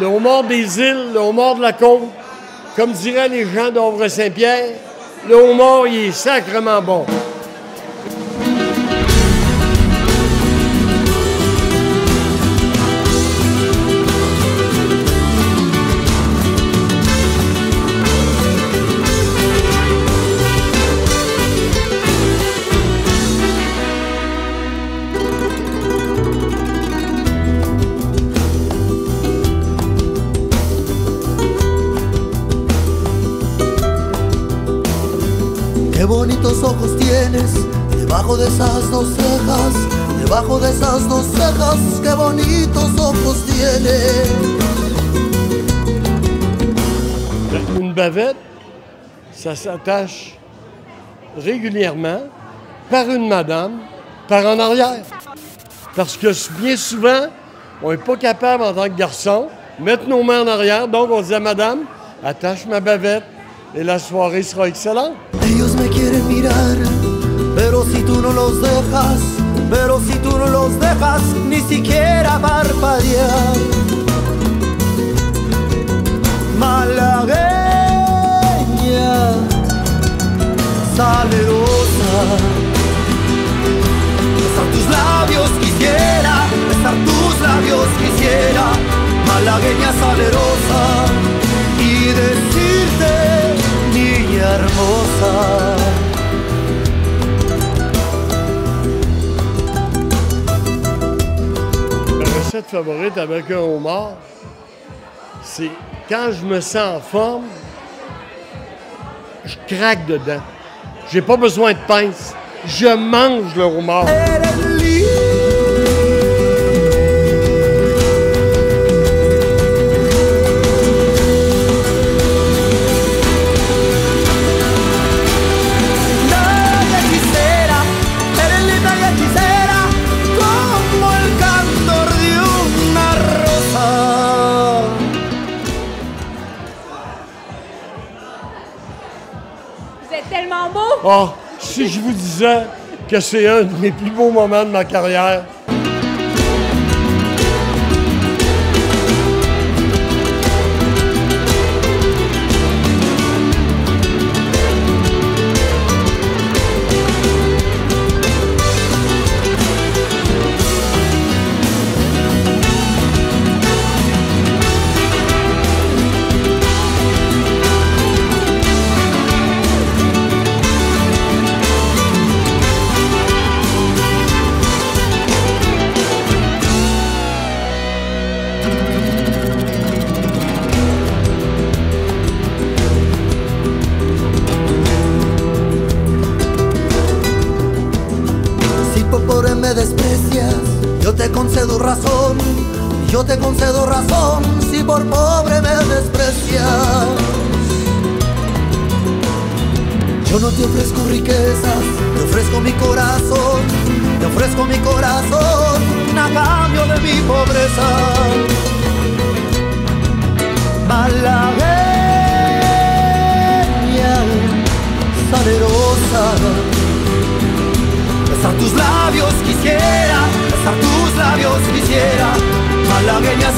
Le homard des îles, le homard de la côte, comme diraient les gens d'Ombre-Saint-Pierre, le homard, il est sacrement bon. Bonitos ojos tienes debajo de esas dos debajo de esas dos cejas, bonitos ojos tienes. Une bavette, ça s'attache régulièrement par une madame, par en arrière. Parce que bien souvent, on n'est pas capable en tant que garçon mettre nos mains en arrière. Donc on dit à madame, attache ma bavette et la soirée sera excellente. Ellos me quieren mirar, pero si tú no los dejas, pero si tú no los dejas, ni siquiera parpadear. Malagueña, salerosa, besar tus labios quisiera, besar tus labios quisiera, malagueña salerosa, Ma recette favorite avec un homard, c'est quand je me sens en forme, je craque dedans. J'ai pas besoin de pince. Je mange le homard. Ah, si je vous disais que c'est un de mes plus beaux moments de ma carrière, yo te concedo razón. Yo te concedo razón si por pobre me desprecias. Yo no te ofrezco riquezas, te ofrezco mi corazón. Te ofrezco mi corazón a cambio de mi pobreza. Malagueña, salerosa. Labios quisiera, labios quisiera, malagueña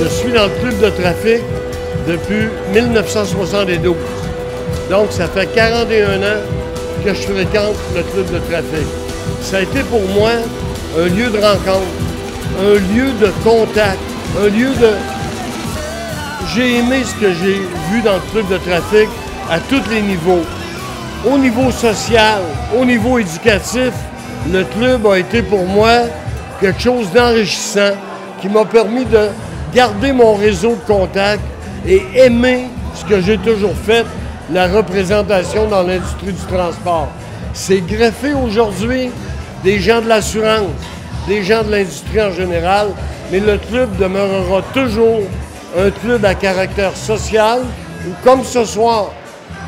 je suis dans le club de trafic depuis 1972. Donc, ça fait 41 ans que je fréquente le club de trafic. Ça a été pour moi un lieu de rencontre, un lieu de contact, un lieu de... J'ai aimé ce que j'ai vu dans le club de trafic à tous les niveaux. Au niveau social, au niveau éducatif, le club a été pour moi quelque chose d'enrichissant qui m'a permis de garder mon réseau de contacts et aimer ce que j'ai toujours fait, la représentation dans l'industrie du transport. C'est greffé aujourd'hui des gens de l'assurance, des gens de l'industrie en général, mais le club demeurera toujours un club à caractère social où, comme ce soir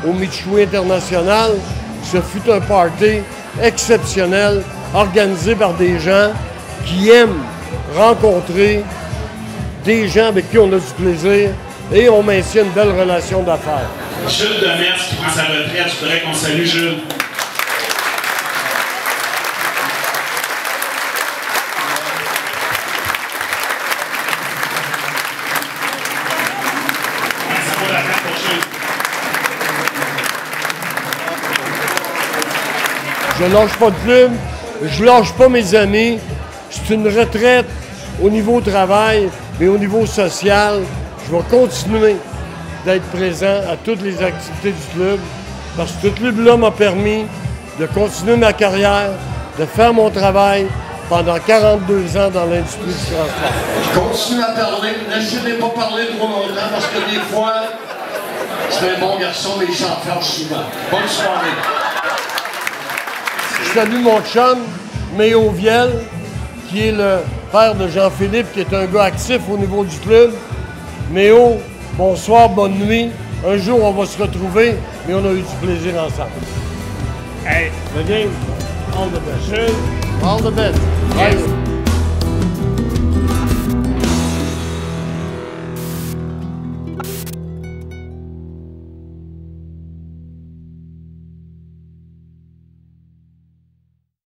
au Michoui International, ce fut un party exceptionnel organisé par des gens qui aiment rencontrer des gens avec qui on a du plaisir et on maintient une belle relation d'affaires. Jules Demers qui prend sa retraite, je voudrais qu'on salue Jules. Je lâche pas de plume, je lâche pas mes amis. C'est une retraite au niveau travail, mais au niveau social, je vais continuer d'être présent à toutes les activités du club parce que ce club-là m'a permis de continuer ma carrière, de faire mon travail pendant 42 ans dans l'industrie du transport. Je continue à parler. Laissez-les pas parler trop longtemps parce que des fois, c'est un bon garçon, mais il s'enferme souvent. Bonne soirée. Je salue mon chum, Méo Viel, qui est le père de Jean-Philippe, qui est un gars actif au niveau du club. Méo, bonsoir, bonne nuit. Un jour, on va se retrouver, mais on a eu du plaisir ensemble. Hey, the game, all the best. All the best.